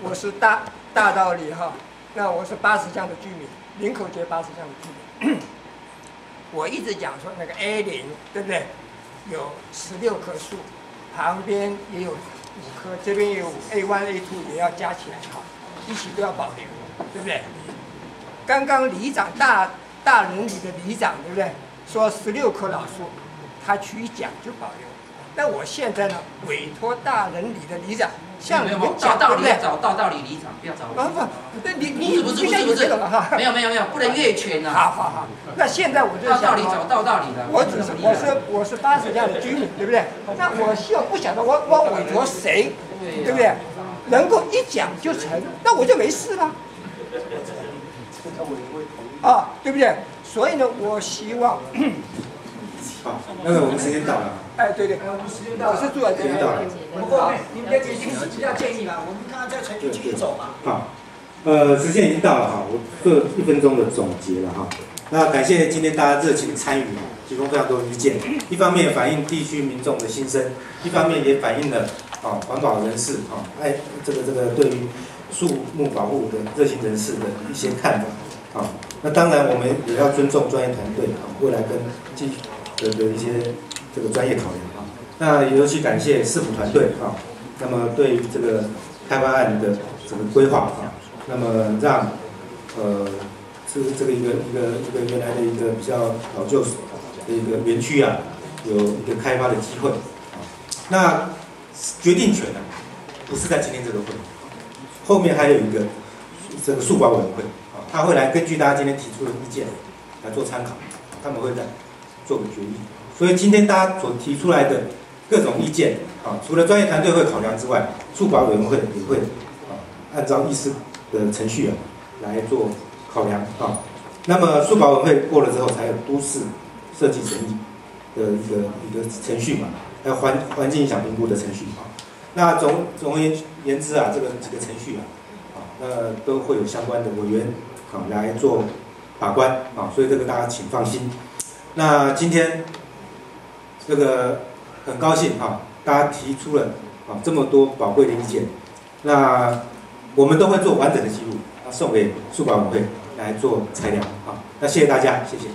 我是大大道理哈，那我是八十乡的居民，林口街八十乡的居民。我一直讲说那个 A 零，对不对？有十六棵树，旁边也有五棵，这边也有 A one A two 也要加起来哈，一起都要保留，对不对？刚刚里长大大人里的里长，对不对？说十六棵老树，他去一讲就保留。那我现在呢，委托大人里的里长向你们讲，对不对？找大道理里长，不要找我。啊不，对你你不是不是你这个了哈。没有没有没有，不能越权啊！好好好，那现在我就想大道理找大道理的。我只是我是我是八十家的居民，对不对？那我希望不晓得我我委托谁，对不对？能够一讲就成，那我就没事了。啊，对不对？所以呢，我希望，好，那个我们时间到了，哎，对对，我是住在这边时间到了。不过你们的决定是比较建议嘛，我们刚刚在程序继续走嘛。好，呃，时间已经到了哈，我做一分钟的总结了哈。那感谢今天大家热情参与，提供非常多的意见。一方面反映地区民众的心声，一方面也反映了啊环保人士啊爱这个这个对于树木保护的热心人士的一些看法啊。那当然我们也要尊重专业团队啊，未来跟继的的一些这个专业考量啊。那尤其感谢市府团队啊，那么对这个开发案的整个规划啊，那么让呃这个这个一个一个一个原来的一个比较老旧的一个园区啊，有一个开发的机会啊。那决定权呢，不是在今天这个会，后面还有一个这个树管委员会啊，他会来根据大家今天提出的意见来做参考，他们会在做个决议。所以今天大家所提出来的各种意见啊，除了专业团队会考量之外，树管委员会也会啊按照议事的程序啊来做考量啊。那么树保委会过了之后，才有都市设计审议的一个一个程序嘛，还有环环境影响评估的程序啊。那总总而言言之啊，这个这个程序啊，啊，那都会有相关的委员啊来做把关啊，所以这个大家请放心。那今天这个很高兴啊，大家提出了啊这么多宝贵的意见，那我们都会做完整的记录，送给宿管委会来做材料啊。那谢谢大家，谢谢。